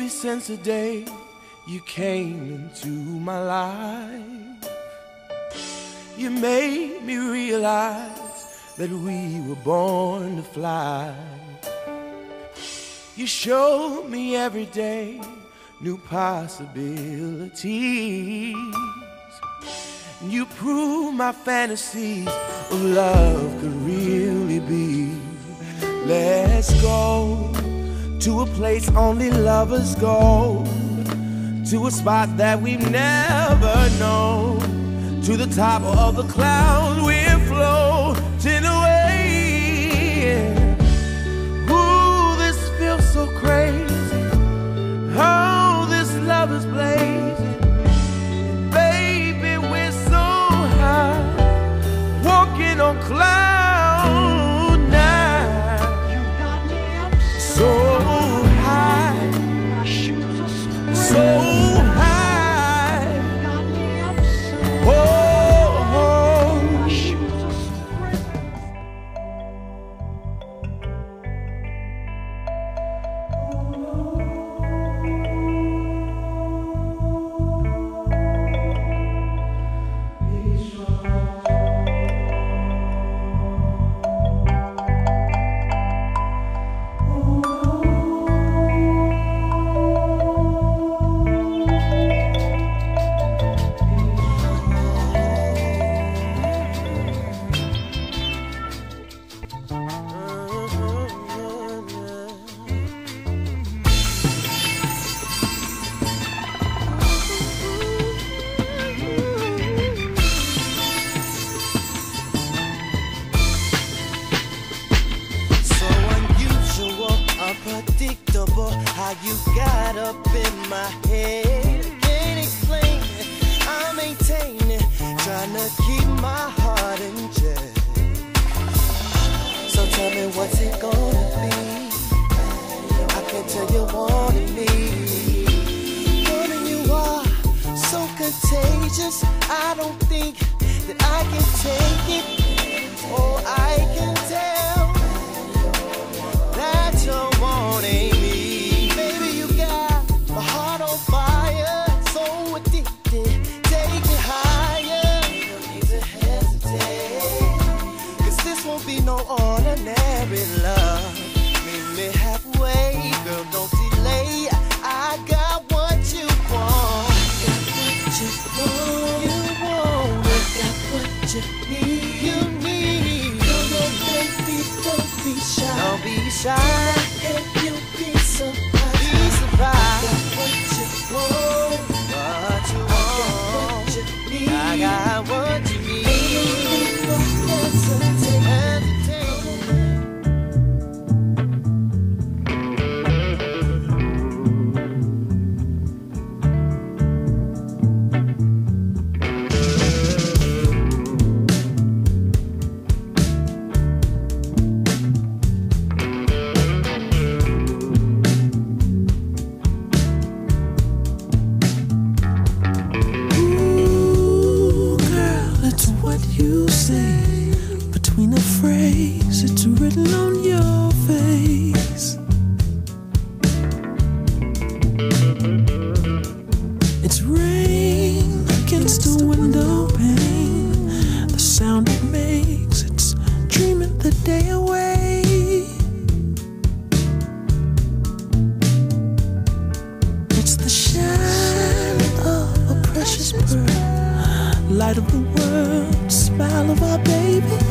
Baby, since the day you came into my life, you made me realize that we were born to fly. You showed me every day new possibilities. You proved my fantasies of love could really be. Let's go to a place only lovers go, to a spot that we've never known, to the top of the clouds we're floating away. Ooh, this feels so crazy. Oh, this love is blazing. Baby, we're so high, walking on cloud How you got up in my head. Can't explain it. I'm maintaining, trying to keep my heart in check. So tell me what's it gonna be? I can't tell you wanting me. Wanting you are so contagious. I don't think that I can take it. Oh, I can don't be shy. It's written on your face. It's rain against the window pane. The sound it makes, it's dreaming the day away. It's the shine of a precious pearl, light of the world, smile of our baby.